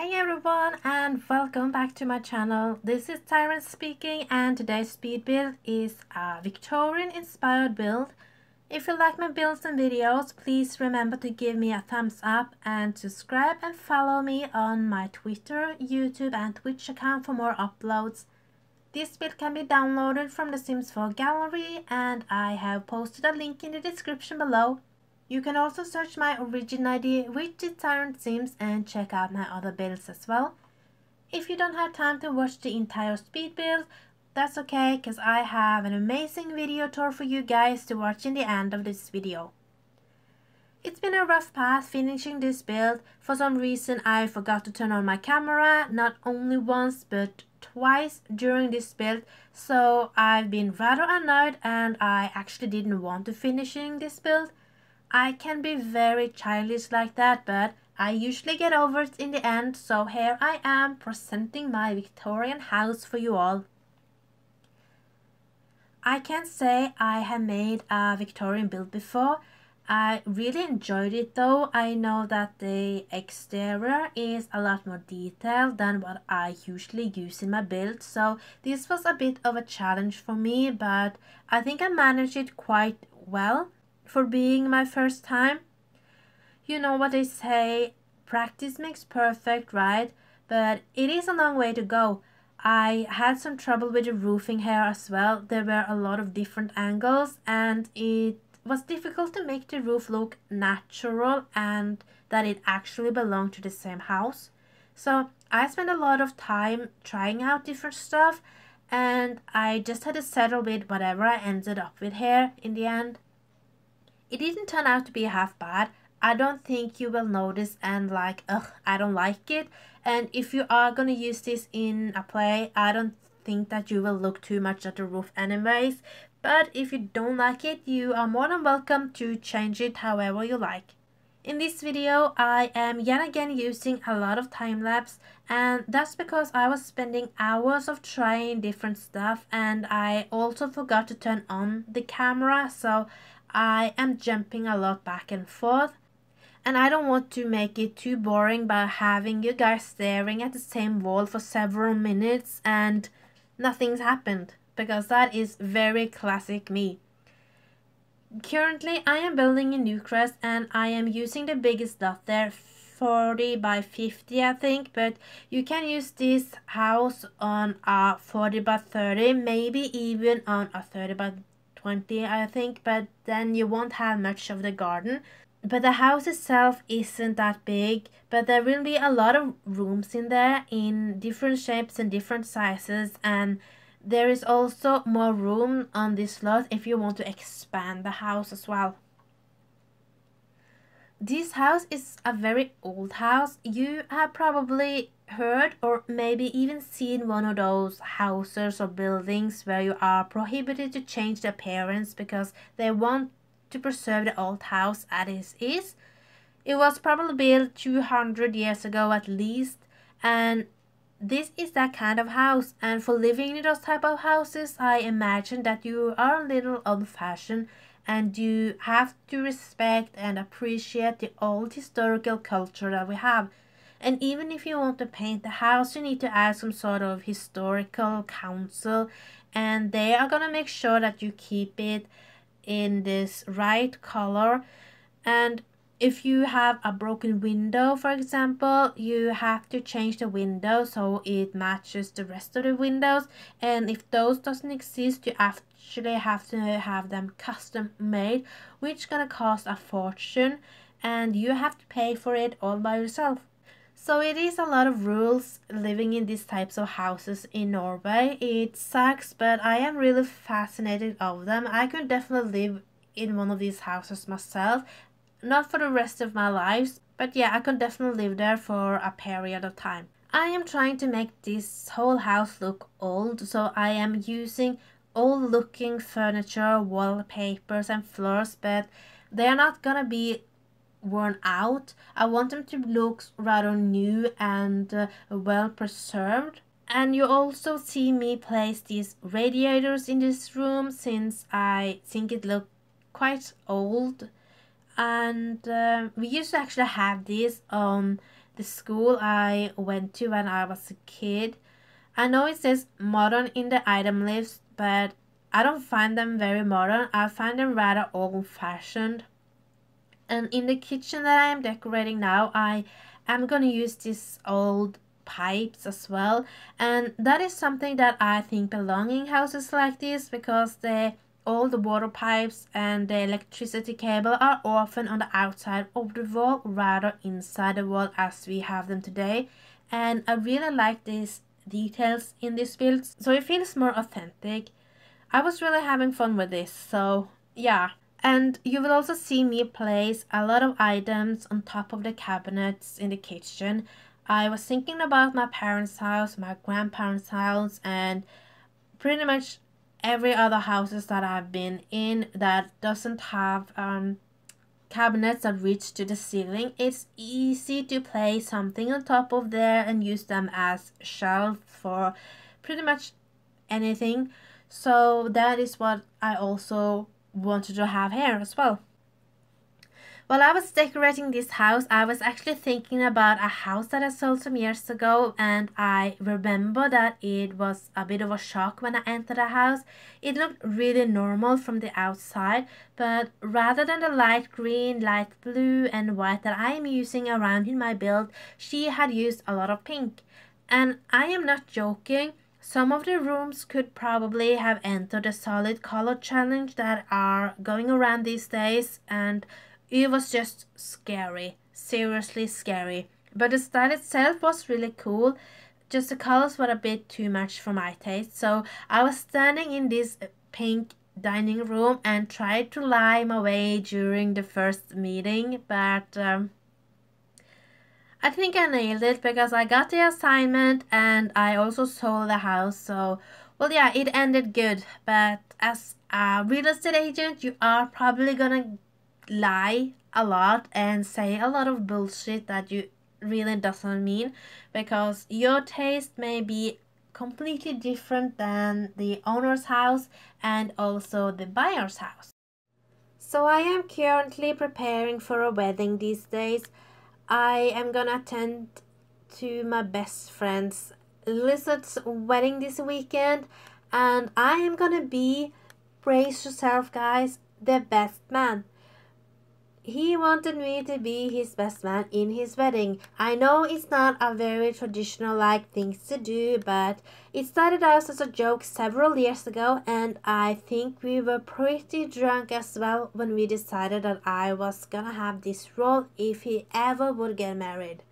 Hey everyone and welcome back to my channel. This is Tsiren speaking and today's speed build is a Victorian inspired build. If you like my builds and videos, please remember to give me a thumbs up and subscribe and follow me on my Twitter, YouTube and Twitch account for more uploads. This build can be downloaded from the Sims 4 gallery and I have posted a link in the description below. You can also search my origin ID which is Tsiren Sims and check out my other builds as well. If you don't have time to watch the entire speed build, that's okay because I have an amazing video tour for you guys to watch in the end of this video. It's been a rough path finishing this build. For some reason I forgot to turn on my camera, not only once but twice during this build. So I've been rather annoyed and I actually didn't want to finishing this build. I can be very childish like that, but I usually get over it in the end, so here I am presenting my Victorian house for you all. I can say I have made a Victorian build before. I really enjoyed it though. I know that the exterior is a lot more detailed than what I usually use in my build, so this was a bit of a challenge for me, but I think I managed it quite well for being my first time. You know what they say, practice makes perfect, right? But it is a long way to go. I had some trouble with the roofing here as well. There were a lot of different angles and it was difficult to make the roof look natural and that it actually belonged to the same house. So I spent a lot of time trying out different stuff and I just had to settle with whatever I ended up with here in the end. It didn't turn out to be half bad. I don't think you will notice and like, ugh, I don't like it. And if you are gonna use this in a play, I don't think that you will look too much at the roof anyways. But if you don't like it, you are more than welcome to change it however you like. In this video, I am yet again using a lot of time-lapse and that's because I was spending hours of trying different stuff and I also forgot to turn on the camera so I am jumping a lot back and forth and I don't want to make it too boring by having you guys staring at the same wall for several minutes and nothing's happened because that is very classic me. Currently I am building in Newcrest and I am using the biggest dot there 40 by 50 I think but you can use this house on a 40 by 30 maybe even on a 30 by 20 I think? But then you won't have much of the garden. But the house itself isn't that big but there will be a lot of rooms in there in different shapes and different sizes. And there is also more room on this lot if you want to expand the house as well this house is a very old house. You have probably heard or maybe even seen one of those houses or buildings where you are prohibited to change the appearance because they want to preserve the old house as it is. It was probably built 200 years ago at least and this is that kind of house. And for living in those type of houses I imagine that you are a little old-fashioned and you have to respect and appreciate the old historical culture that we have and even if you want to paint the house, you need to ask some sort of historical council and they are to make sure that you keep it in this right color. And if you have a broken window, for example, you have to change the window so it matches the rest of the windows. And if those doesn't exist, you actually have to have them custom made, which gonna cost a fortune and you have to pay for it all by yourself. So it is a lot of rules living in these types of houses in Norway. It sucks, but I am really fascinated of them. I could definitely live in one of these houses myself. Not for the rest of my life, but yeah, I could definitely live there for a period of time. I am trying to make this whole house look old, so I am using old looking furniture, wallpapers and floors, but they are not gonna be worn out. I want them to look rather new and uh, well preserved. And you also see me place these radiators in this room since I think it looked quite old. And uh, we used to actually have these on the school I went to when I was a kid. I know it says modern in the item list, but I don't find them very modern. I find them rather old fashioned. And in the kitchen that I am decorating now, I am going to use these old pipes as well. And that is something that I think belong in houses like this because the all the water pipes and the electricity cable are often on the outside of the wall rather inside the wall as we have them today. And I really like these details in these build so it feels more authentic. I was really having fun with this so yeah. And you will also see me place a lot of items on top of the cabinets in the kitchen. I was thinking about my parents' house, my grandparents' house, and pretty much every other houses that I've been in that doesn't have um, cabinets that reach to the ceiling. It's easy to place something on top of there and use them as shelf for pretty much anything. So that is what I also wanted to have here as well. While I was decorating this house, I was actually thinking about a house that I sold some years ago and I remember that it was a bit of a shock when I entered the house. It looked really normal from the outside, but rather than the light green, light blue and white that I am using around in my build, she had used a lot of pink. And I am not joking. Some of the rooms could probably have entered the solid color challenge that are going around these days and it was just scary, seriously scary. But the style itself was really cool. Just the colors were a bit too much for my taste. So I was standing in this pink dining room and tried to lie my way during the first meeting, but um, I think I nailed it because I got the assignment and I also sold the house. So, well, yeah, it ended good. But as a real estate agent, you are probably gonna lie a lot and say a lot of bullshit that you really doesn't mean because your taste may be completely different than the owner's house and also the buyer's house. So I am currently preparing for a wedding these days. I am gonna attend to my best friend's Lizard's wedding this weekend and I am gonna be, brace yourself guys, the best man. He wanted me to be his best man in his wedding. I know it's not a very traditional like thing to do, but it started out as a joke several years ago and I think we were pretty drunk as well when we decided that I was gonna have this role if he ever would get married.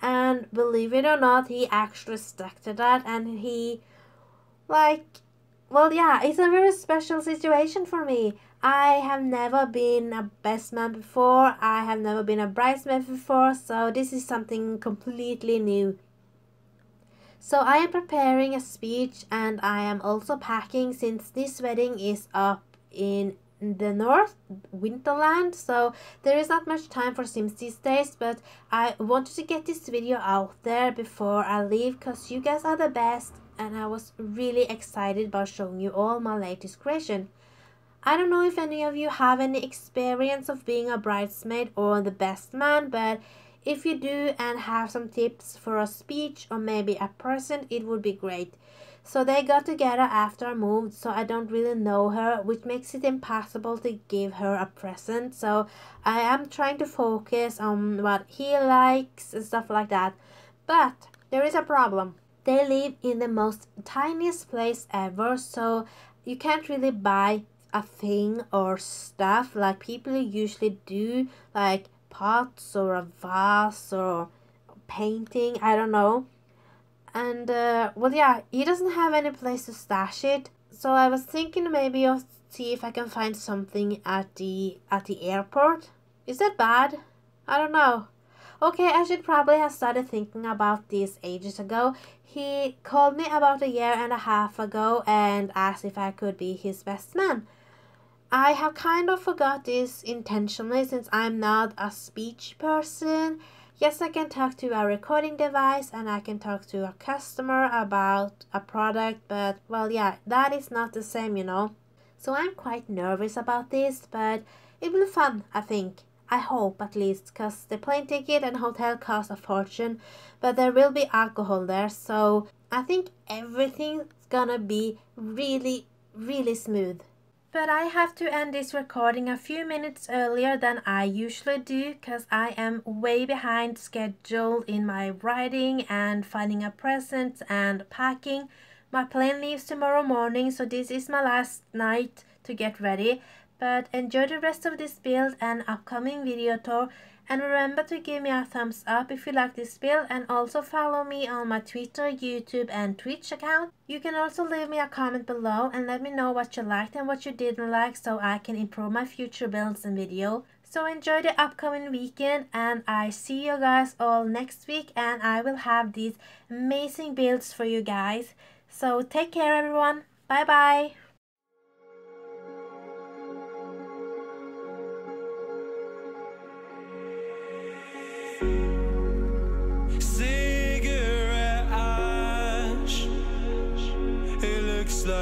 And believe it or not, he actually stuck to that and he like well yeah, it's a very special situation for me. I have never been a best man before. I have never been a bridesmaid before. So this is something completely new. So I am preparing a speech and I am also packing since this wedding is up in the north winterland so there is not much time for sims these days but i wanted to get this video out there before i leave because you guys are the best and i was really excited about showing you all my latest creation I don't know if any of you have any experience of being a bridesmaid or the best man, but if you do and have some tips for a speech or maybe a present, it would be great. So they got together after I moved, so I don't really know her, which makes it impossible to give her a present. So I am trying to focus on what he likes and stuff like that. But there is a problem. They live in the most tiniest place ever, so you can't really buy a thing or stuff. Like people usually do like pots or a vase or painting i don't know. And uh, well yeah he doesn't have any place to stash it. So i was thinking maybe of see if i can find something at the at the airport. Is that bad? I don't know okay i should probably have started thinking about this ages ago he called me about a year and a half ago and asked if i could be his best man I have kind of forgot this intentionally since I'm not a speech person. Yes, I can talk to a recording device and I can talk to a customer about a product, but well, yeah, that is not the same, you know. So I'm quite nervous about this, but it will be fun, I think. I hope at least, because the plane ticket and hotel cost a fortune, but there will be alcohol there, so I think everything's gonna be really, really smooth. But I have to end this recording a few minutes earlier than I usually do because I am way behind schedule in my writing and finding a present and packing. My plane leaves tomorrow morning so this is my last night to get ready. But enjoy the rest of this build and upcoming video tour and remember to give me a thumbs up if you like this build and also follow me on my Twitter, YouTube and Twitch account. You can also leave me a comment below and let me know what you liked and what you didn't like so I can improve my future builds and video. So enjoy the upcoming weekend and I see you guys all next week and I will have these amazing builds for you guys. So take care everyone. Bye bye.